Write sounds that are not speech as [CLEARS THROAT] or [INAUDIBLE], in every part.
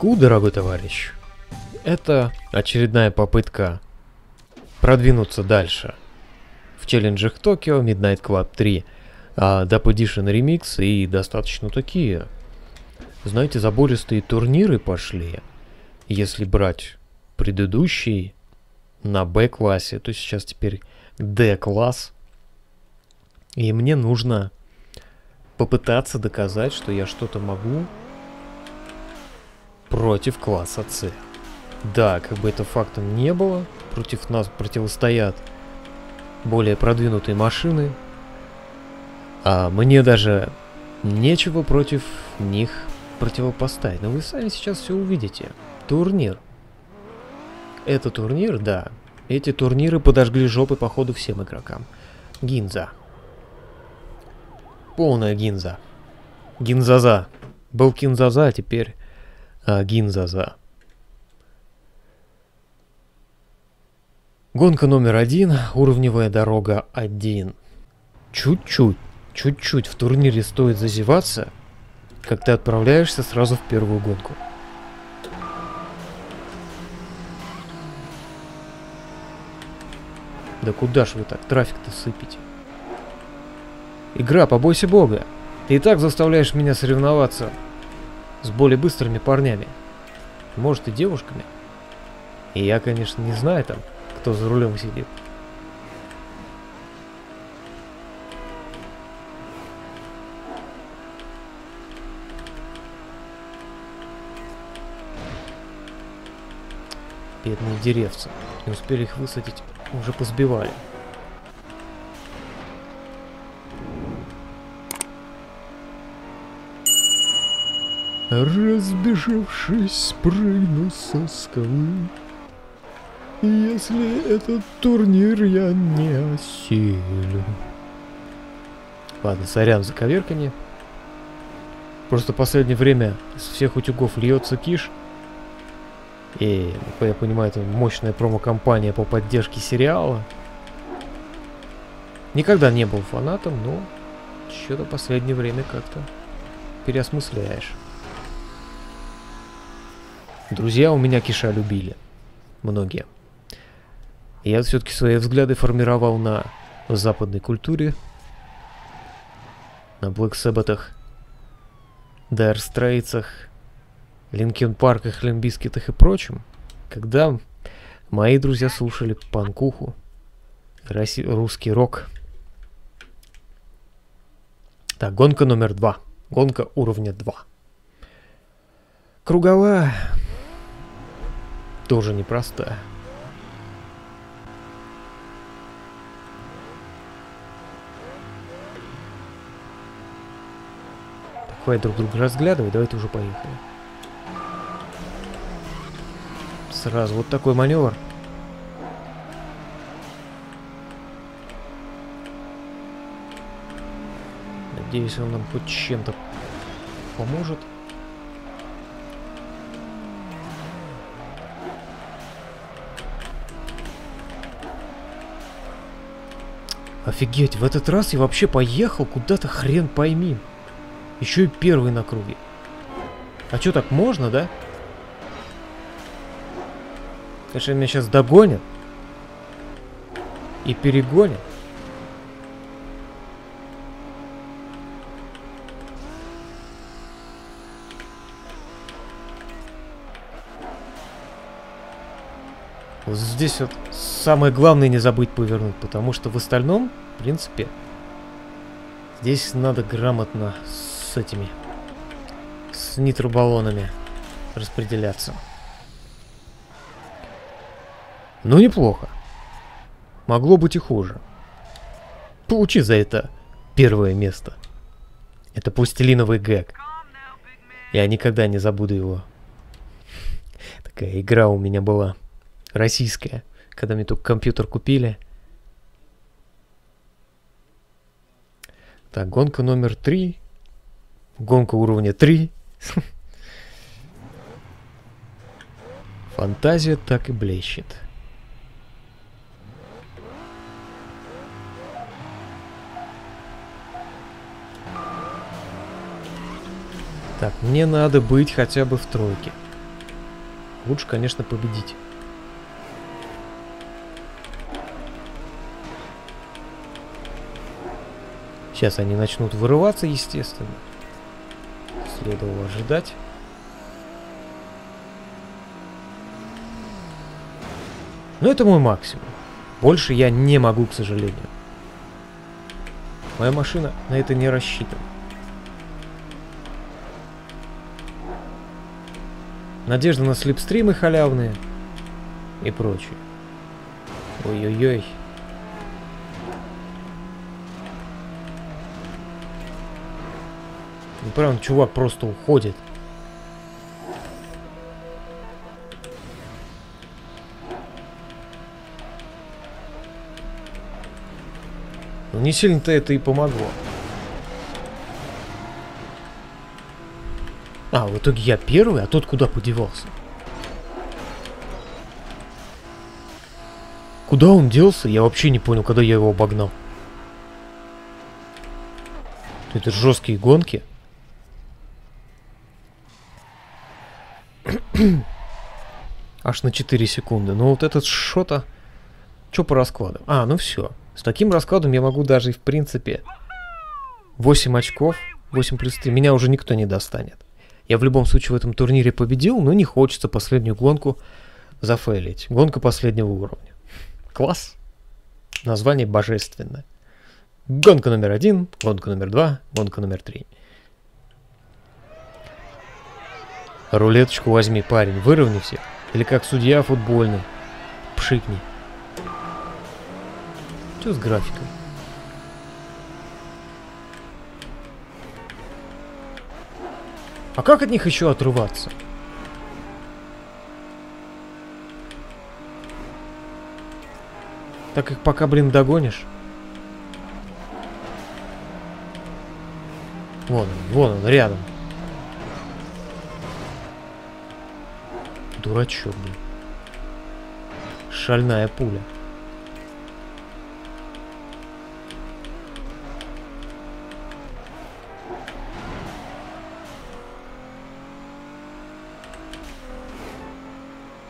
ку, дорогой товарищ. Это очередная попытка продвинуться дальше. В челленджах Токио, Midnight Club 3, а, Dap Edition Remix и достаточно такие, знаете, забористые турниры пошли. Если брать предыдущий на Б-классе, то сейчас теперь D-класс. И мне нужно попытаться доказать, что я что-то могу против класса С. Да, как бы это фактом не было, против нас противостоят более продвинутые машины, а мне даже нечего против них противопоставить. Но вы сами сейчас все увидите. Турнир. Это турнир, да. Эти турниры подожгли жопы походу всем игрокам. Гинза. Полная гинза. Гинзаза. Был Кинзаза, а теперь а, Гинзаза. Гонка номер один, уровневая дорога один. Чуть-чуть, чуть-чуть в турнире стоит зазеваться, как ты отправляешься сразу в первую гонку. Да куда ж вы так трафик-то сыпите? Игра, побойся бога. Ты и так заставляешь меня соревноваться с более быстрыми парнями. Может и девушками. И я, конечно, не знаю там, кто за рулем сидит. Бедные деревцы. Не успели их высадить, уже позбивали. Разбежавшись, прыгну со скалы. Если этот турнир я не осилю. Ладно, сорян за коверканье. Просто в последнее время из всех утюгов льется киш. И, я понимаю, это мощная промо-компания по поддержке сериала. Никогда не был фанатом, но что-то последнее время как-то переосмысляешь. Друзья у меня Киша любили. Многие. Я все-таки свои взгляды формировал на западной культуре, на Black Sabbath, Dire Straits, Линкен Парках, Лимбискетах и прочем, когда мои друзья слушали панкуху, роси- русский рок. Так, гонка номер два. Гонка уровня 2. Круговая. Тоже непростая. Хватит друг друга разглядывать, давайте уже поехали. Сразу вот такой маневр. Надеюсь, он нам хоть чем-то поможет. Офигеть, в этот раз я вообще поехал куда-то хрен пойми. Еще и первый на круге. А что, так можно, да? Конечно, меня сейчас догонят. И перегонят. Здесь вот самое главное не забыть повернуть, потому что в остальном, в принципе, здесь надо грамотно с этими, с нитробаллонами распределяться. Ну, неплохо. Могло быть и хуже. Получи за это первое место. Это пластилиновый гэг. Я никогда не забуду его. Такая игра у меня была. Российская. Когда мне только компьютер купили. Так, гонка номер три. Гонка уровня 3. Фантазия так и блещет. Так, мне надо быть хотя бы в тройке. Лучше, конечно, победить. Сейчас они начнут вырываться, естественно. Следовало ожидать. Но это мой максимум. Больше я не могу, к сожалению. Моя машина на это не рассчитана. Надежда на слепстримы халявные и прочее. Ой-ой-ой. Ну прям чувак просто уходит. Ну, не сильно-то это и помогло. А, в итоге я первый, а тот куда подевался? Куда он делся? Я вообще не понял, когда я его обогнал. Это жесткие гонки. [CLEARS THROAT] Аж на 4 секунды. Ну вот этот что-то... Что по раскладу? А, ну все. С таким раскладом я могу даже, в принципе, 8 очков, 8 плюс 3. Меня уже никто не достанет. Я в любом случае в этом турнире победил, но не хочется последнюю гонку зафейлить. Гонка последнего уровня. Класс. Название божественное. Гонка номер один, гонка номер два, гонка номер три. Рулеточку возьми, парень, выровни всех. Или как судья футбольный. Пшикни. Что с графикой? А как от них еще отрываться? Так их пока, блин, догонишь. Вон он, вон он, рядом. Дурачок, блин. Шальная пуля.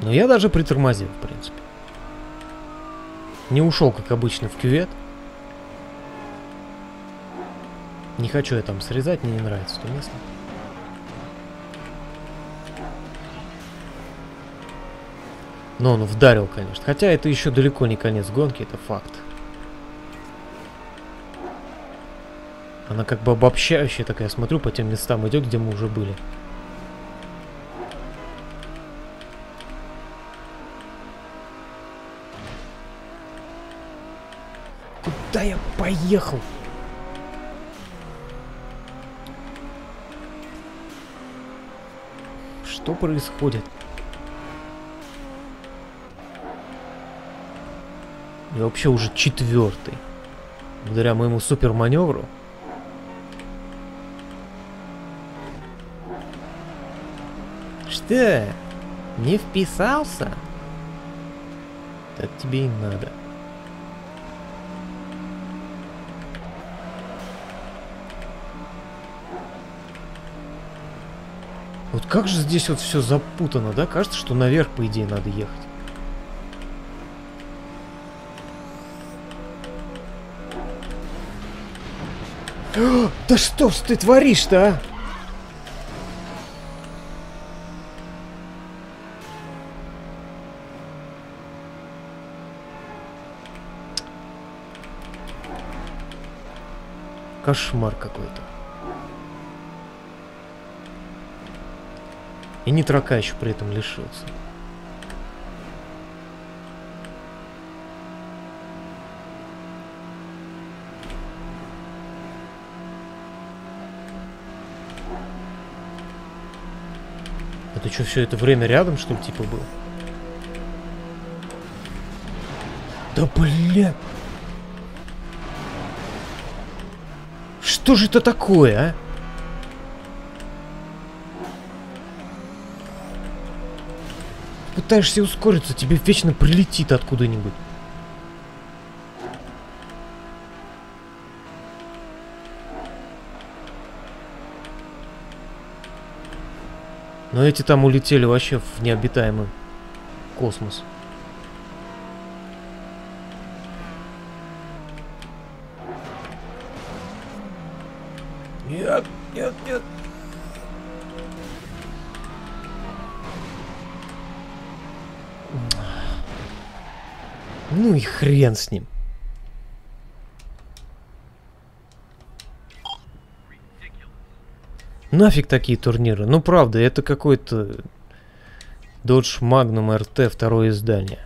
Но я даже притормозил, в принципе. Не ушел, как обычно, в кювет. Не хочу я там срезать, мне не нравится то место. Но он вдарил, конечно. Хотя это еще далеко не конец гонки, это факт. Она как бы обобщающая такая, смотрю, по тем местам идет, где мы уже были. Куда я поехал? Что происходит? Я вообще уже четвертый. Благодаря моему супер маневру. Что? Не вписался? Так тебе и надо. Вот как же здесь вот все запутано, да? Кажется, что наверх, по идее, надо ехать. [GASPS] да что ж ты творишь-то, а? Кошмар какой-то. И нитрока еще при этом лишился. Это что, все это время рядом, что ли, типа был? Да блин! Что же это такое, а? Пытаешься ускориться, тебе вечно прилетит откуда-нибудь. Но эти там улетели вообще в необитаемый космос. Нет, нет, нет. Ну и хрен с ним. Нафиг такие турниры. Ну правда, это какой-то Dodge Magnum RT второе издание.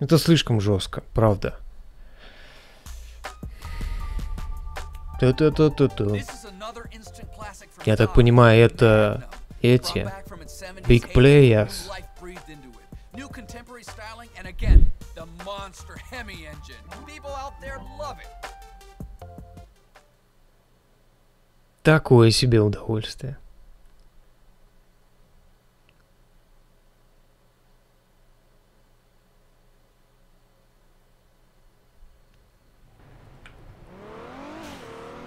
Это слишком жестко, правда. Ту-ту-ту-ту-ту. Я так понимаю, это эти Big Players. Такое себе удовольствие.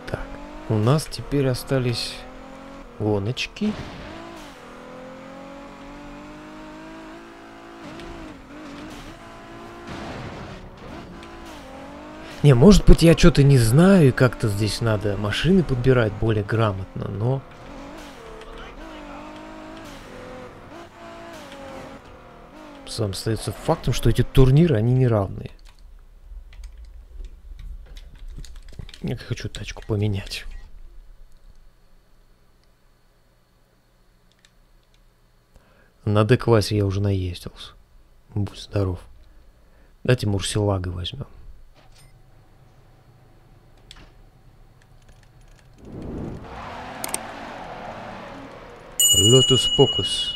Так, у нас теперь остались гоночки. Не, может быть, я что-то не знаю, и как-то здесь надо машины подбирать более грамотно, но... Сам остается фактом, что эти турниры, они неравные. Я хочу тачку поменять. На деквасе я уже наездился. Будь здоров. Давайте Мурсилага возьмем. Lotus Pocus.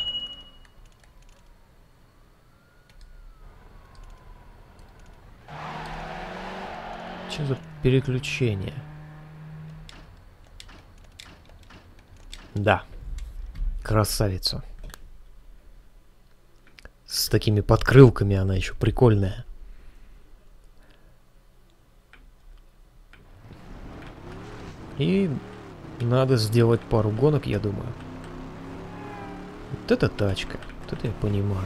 Что за переключение? Да. Красавица. С такими подкрылками она еще прикольная. И надо сделать пару гонок, я думаю. Вот это тачка. Вот это я понимаю.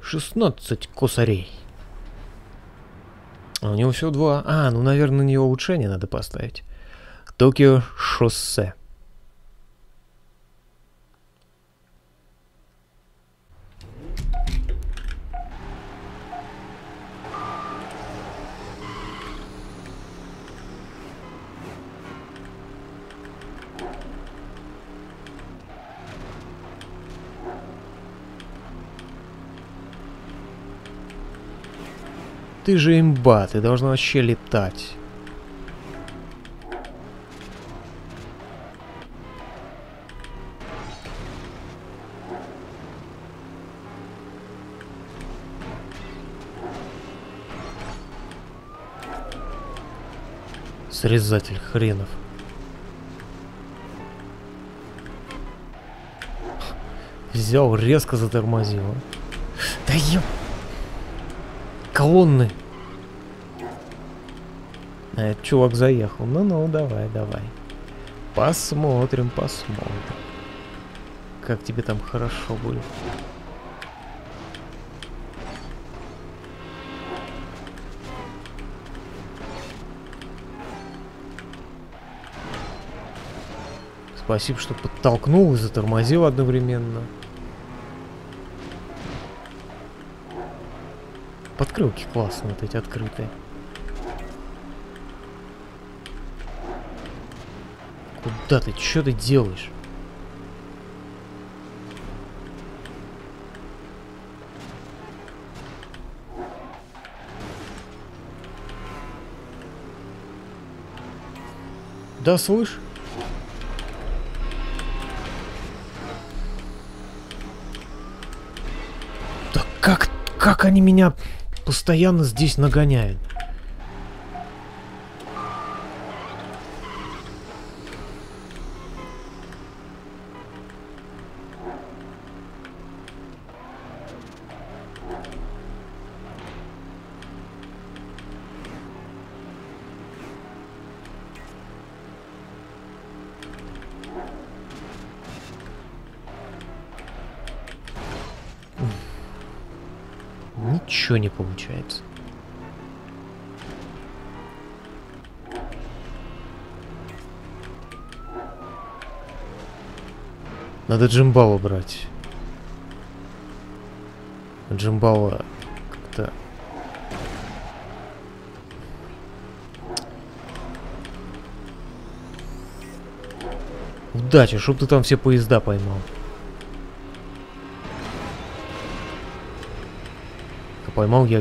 Шестнадцать косарей. А у него всего два. А, ну, наверное, на нее улучшение надо поставить. Токио шоссе. Ты же имба, ты должна вообще летать. Срезатель хренов. Взял, резко затормозил. а. Да ё колонны. А этот чувак заехал. Ну-ну, давай, давай. Посмотрим, посмотрим. Как тебе там хорошо будет. Спасибо, что подтолкнул и затормозил одновременно. Подкрылки классные вот эти открытые. Куда ты? Что ты делаешь? Да, слышь? Да как, как они меня постоянно здесь нагоняют? Ничего не получается. Надо Джимбала брать. Джимбала как-то... Удачи, чтоб ты там все поезда поймал. А поймал я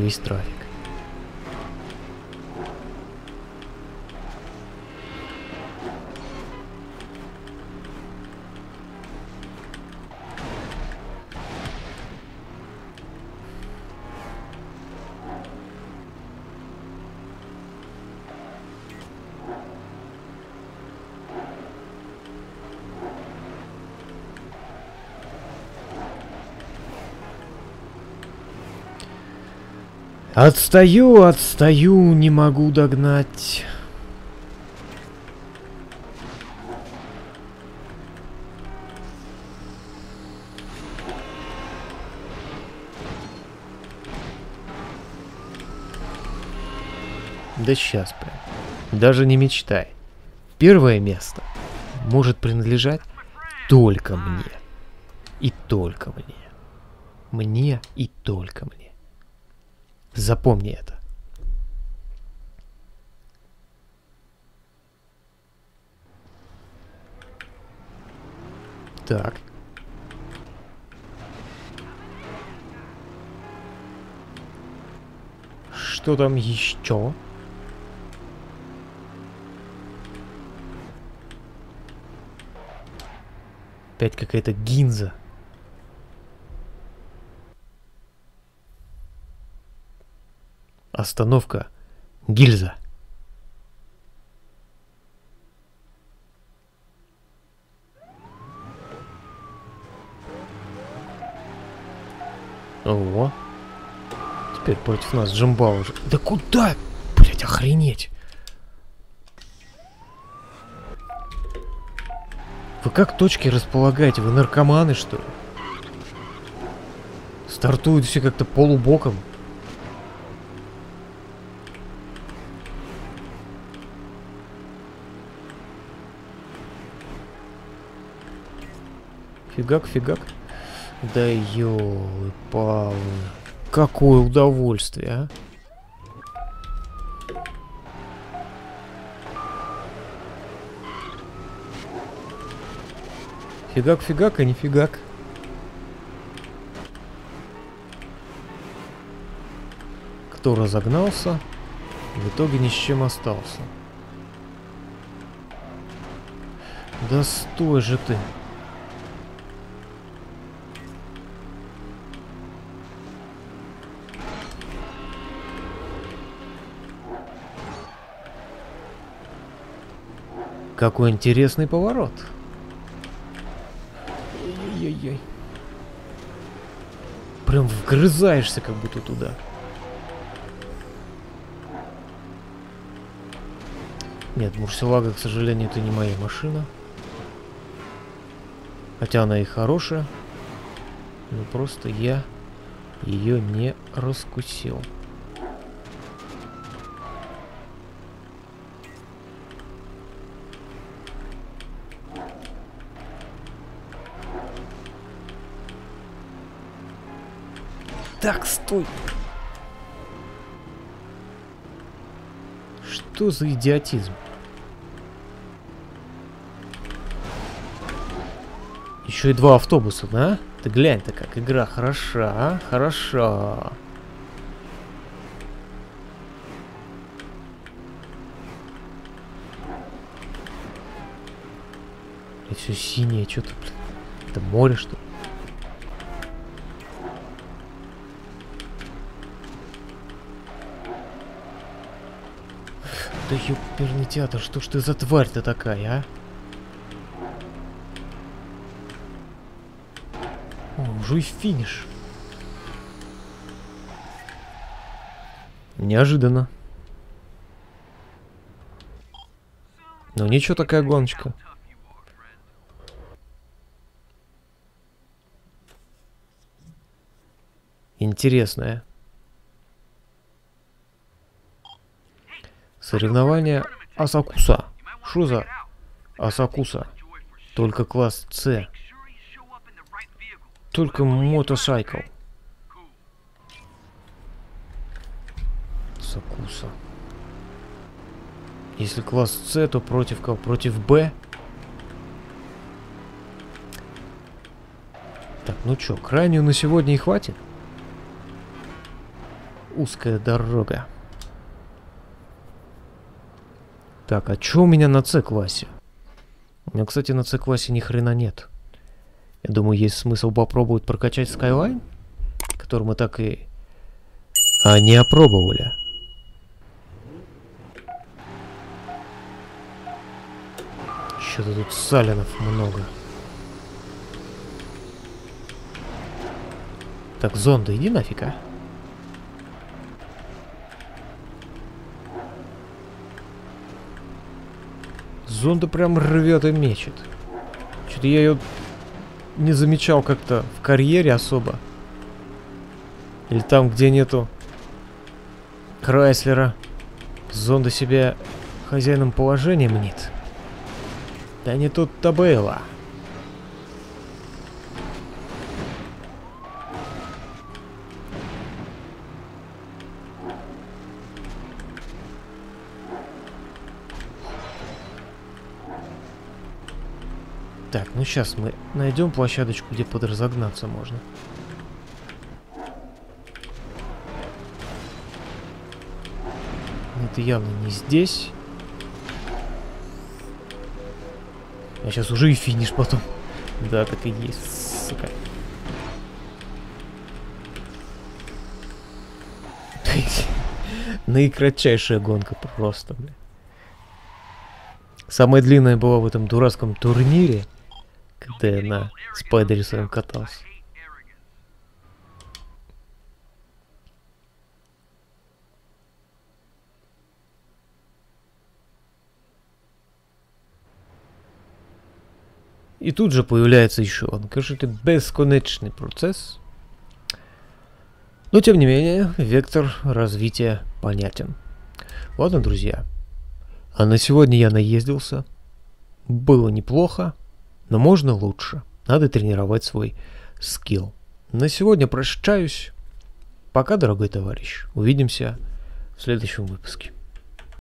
Отстаю, отстаю, не могу догнать. Да сейчас прям. Даже не мечтай. Первое место может принадлежать только мне. И только мне. Мне и только мне. Запомни это. Так. Что там еще? Опять какая-то гинза. Остановка. Гильза. О, теперь против нас Джимба уже. Да куда? Блять, охренеть. Вы как точки располагаете? Вы наркоманы, что ли? Стартуют все как-то полубоком. Фигак, фигак. Да ёлы-палы. Какое удовольствие, а? Фигак, фигак, а не фигак. Кто разогнался, в итоге ни с чем остался. Да стой же ты. Какой интересный поворот. Ой-ой-ой. Прям вгрызаешься как будто туда. Нет, Мурсилага, к сожалению, это не моя машина. Хотя она и хорошая. Но просто я ее не раскусил. Так, стой. Что за идиотизм? Еще и два автобуса, да? Ты глянь-то как игра хороша, а? Хороша. И все синее, что-то. Это море, что ли? Да ёперный театр, что ж ты за тварь-то такая, а? О, уже и финиш. Неожиданно. Ну ничего, такая гоночка. Интересная. Соревнования Асакуса. Что за Асакуса? Только класс С. Только мотоцикл. Асакуса. Если класс С, то против кого? Против Б? Так, ну чё, крайнюю на сегодня и хватит? Узкая дорога. Так, а чё у меня на С-классе? У меня, кстати, на С-классе ни хрена нет. Я думаю, есть смысл попробовать прокачать Skyline, который мы так и а, не опробовали. Что-то тут салинов много. Так, зонда, иди нафиг, а. Зонда прям рвет и мечет. Что-то я ее не замечал как-то в карьере особо. Или там, где нету Крайслера. Зонда себя хозяином положения мнит. Да не тут-то было. Так, ну сейчас мы найдем площадочку, где подразогнаться можно. Это явно не здесь. А сейчас уже и финиш потом. Да, так и есть, сука. [LAUGHS] Наикратчайшая гонка просто, бля. Самая длинная была в этом дурацком турнире, я на спайдере своем катался. И тут же появляется еще он. Конечно, это бесконечный процесс. Но, тем не менее, вектор развития понятен. Ладно, друзья. А на сегодня я наездился. Было неплохо, но можно лучше. Надо тренировать свой скилл. На сегодня прощаюсь. Пока, дорогой товарищ. Увидимся в следующем выпуске.